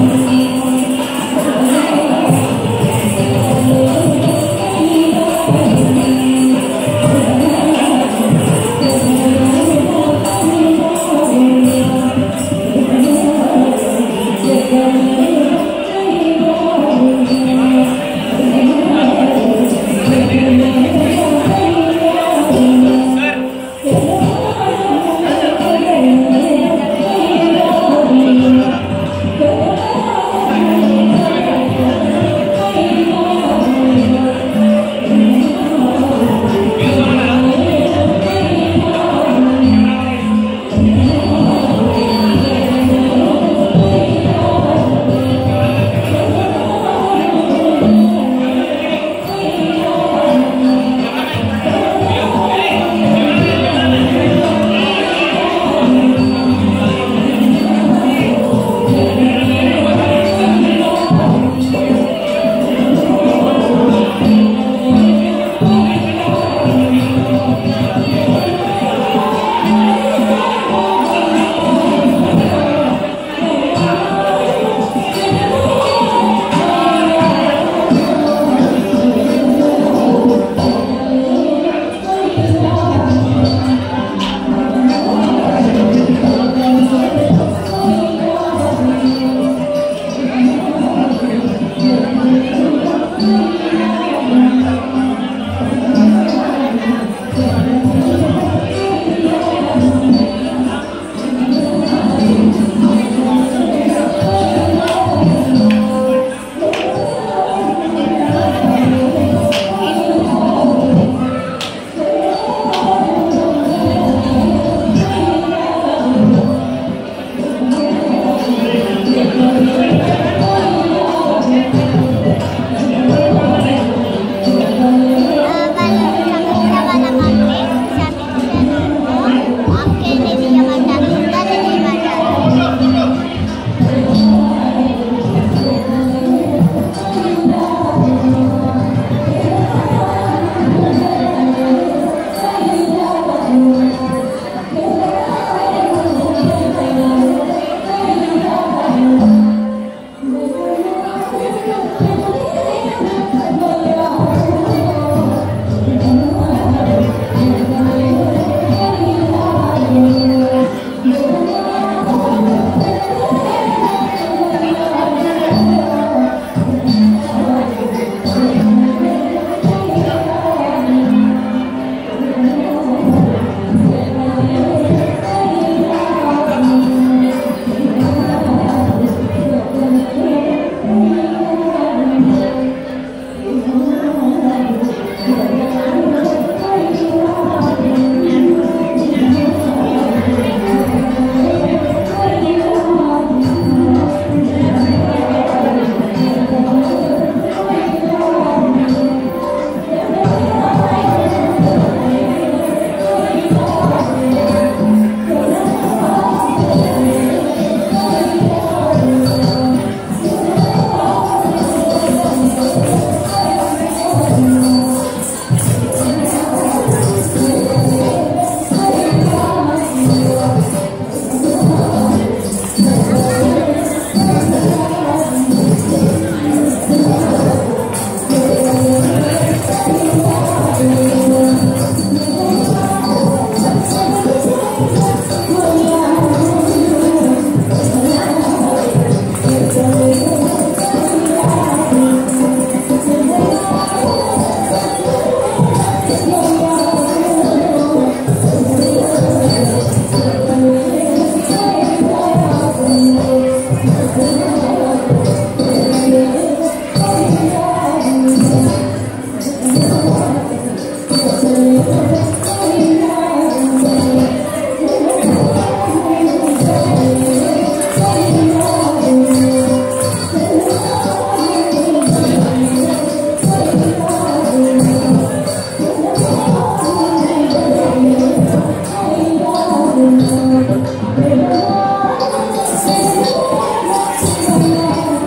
Thank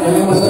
Amén.